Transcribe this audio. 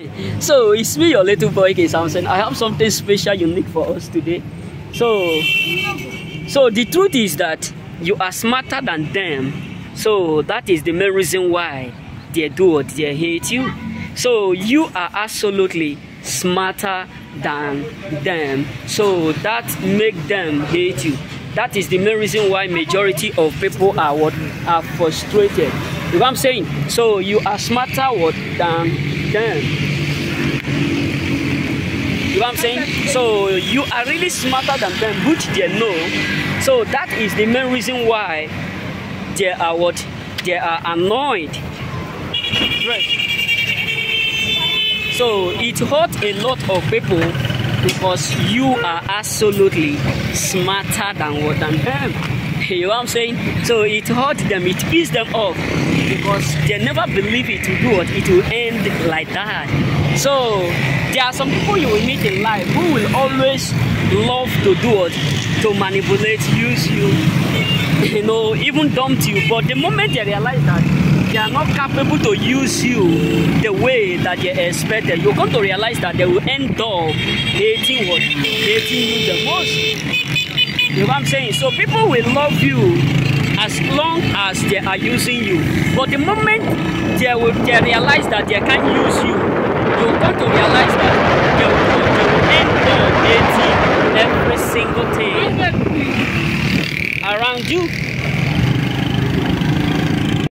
So it's me, your little boy K Samson. I have something special, unique for us today. So, so the truth is that you are smarter than them. So that is the main reason why they do what they hate you. So you are absolutely smarter than them. So that make them hate you. That is the main reason why majority of people are what are frustrated. You know what I'm saying? So you are smarter what than them. You know what I'm saying? So you are really smarter than them, which they know. So that is the main reason why they are what they are annoyed. Right. So it hurt a lot of people because you are absolutely smarter than what than them. You know what I'm saying? So it hurt them, it pissed them off because they never believe it will do what it will end like that. So there are some people you will meet in life who will always love to do what to manipulate, use you, you know, even dump you. But the moment they realize that are not capable to use you the way that they expected, you're going to realize that they will end up hating what hating you the most. You know what I'm saying? So people will love you as long as they are using you. But the moment they will they realize that they can't use you, you're going to realize that they will, they will end up hating every single thing around you.